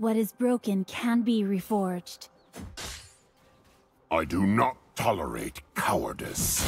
What is broken can be reforged. I do not tolerate cowardice.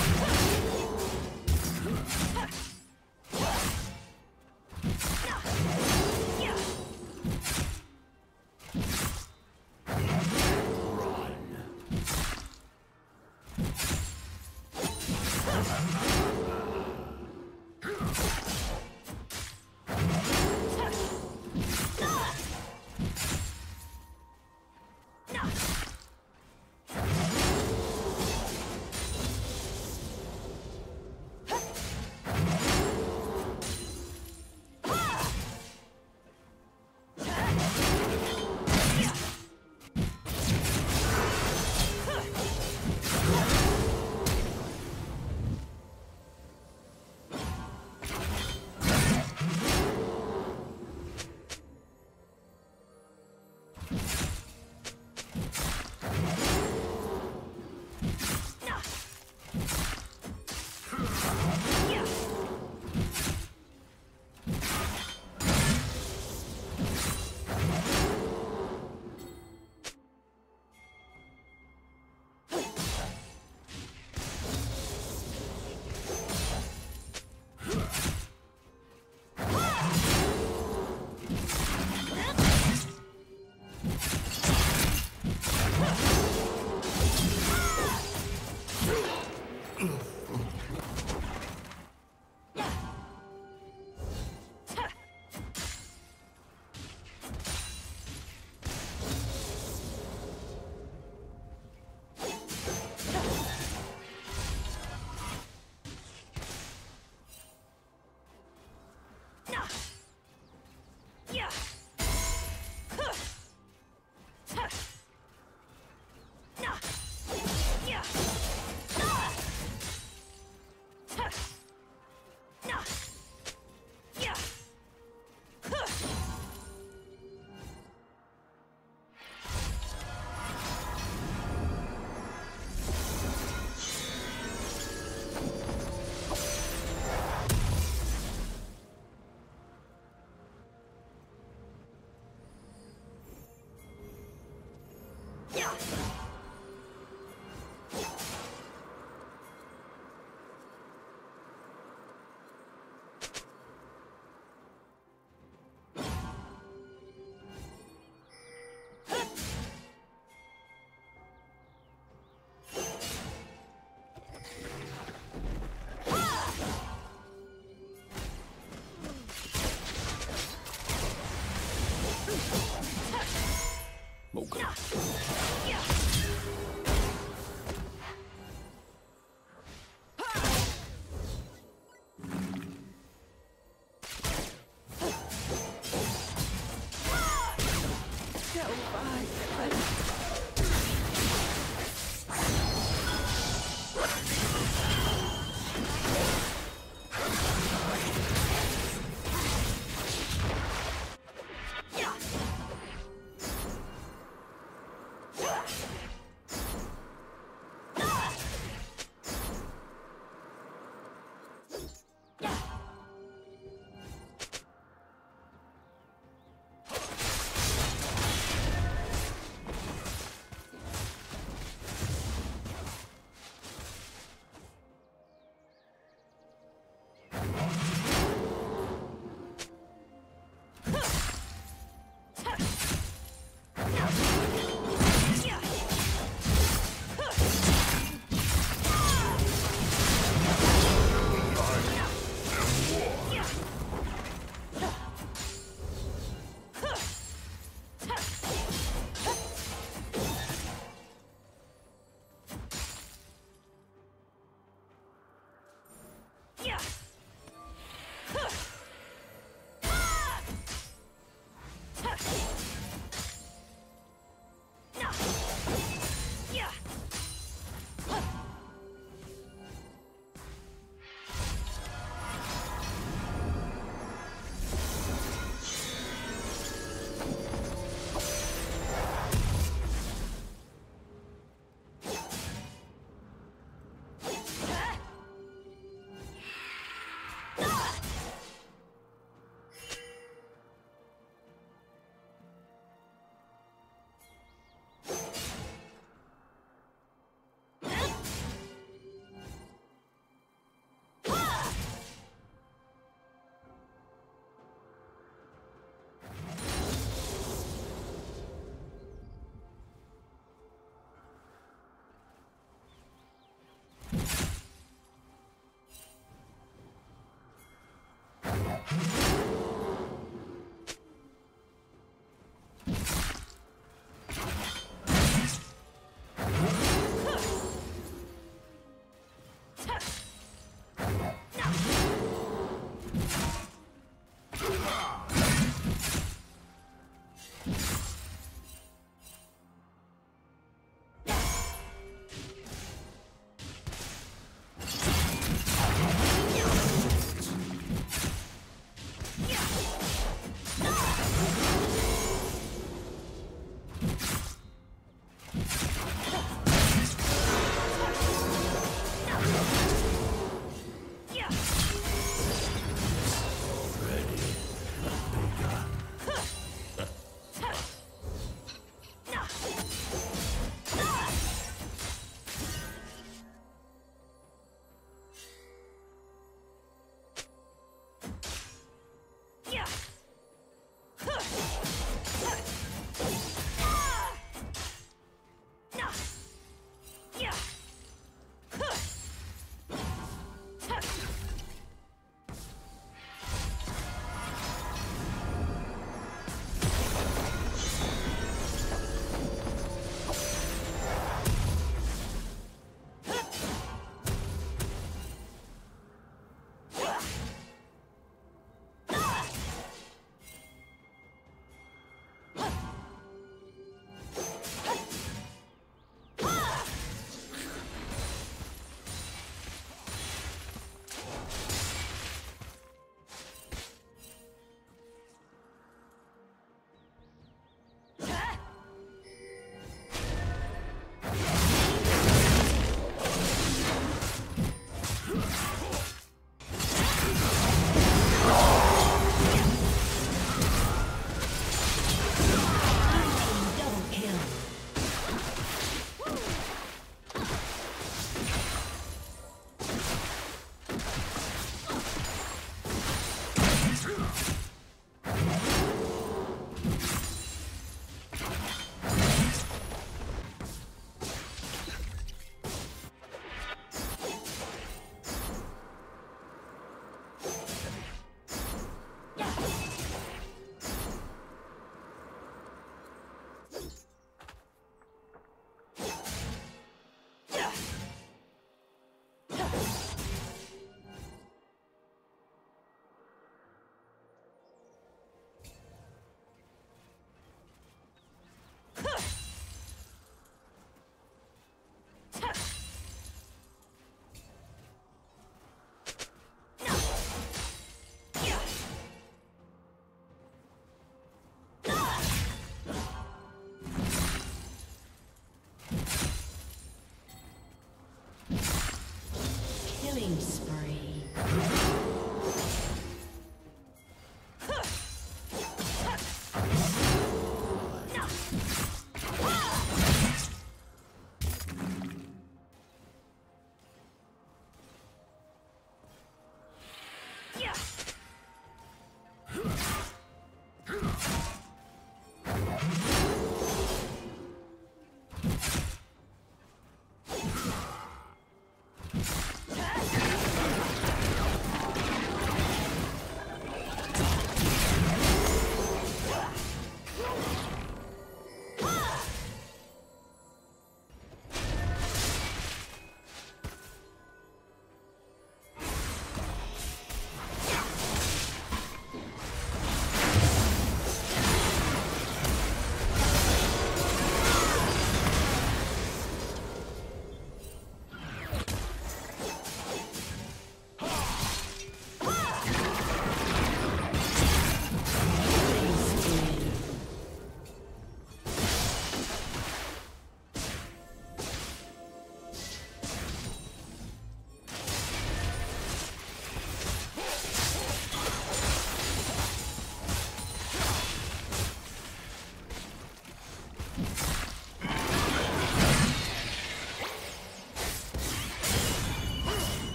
killing spree.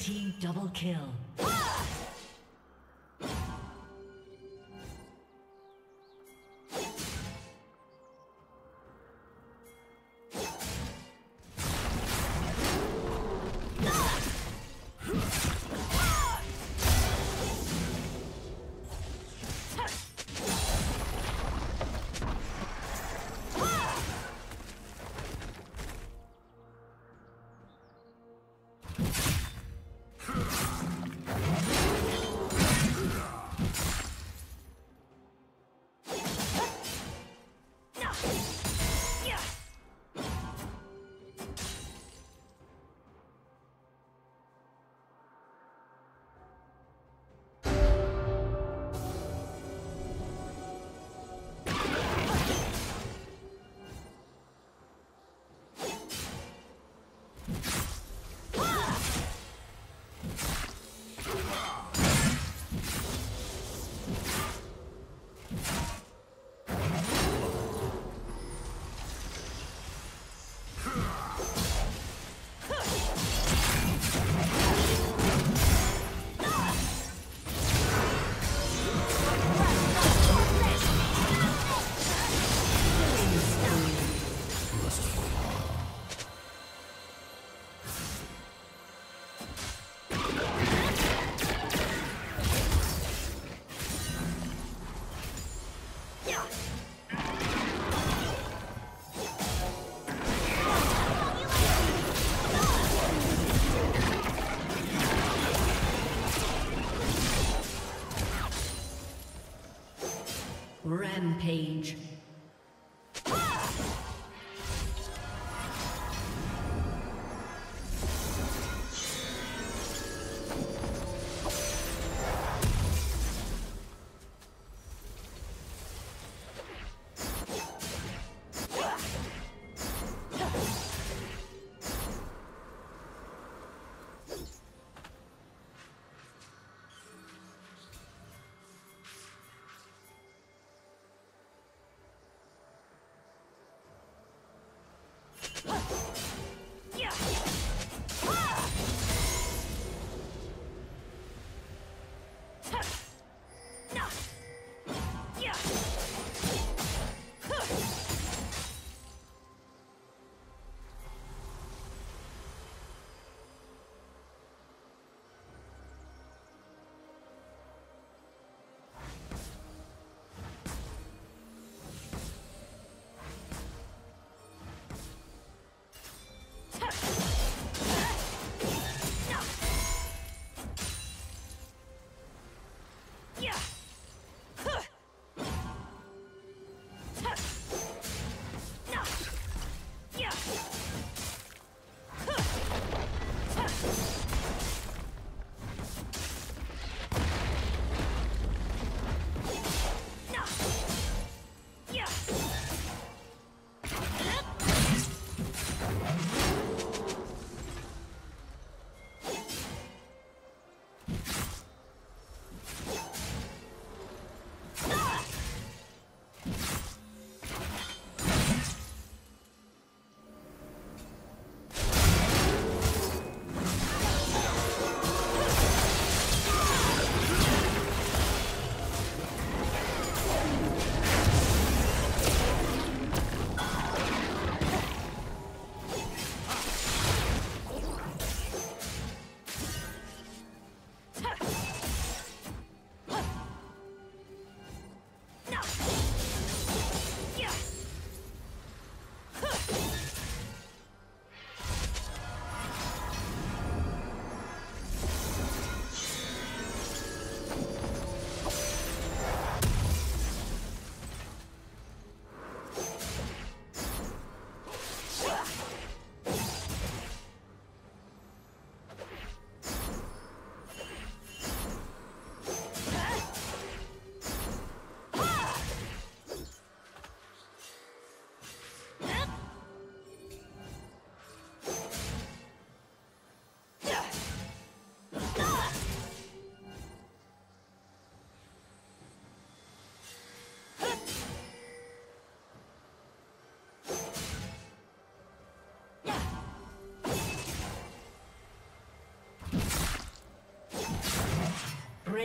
Team double kill. Rampage.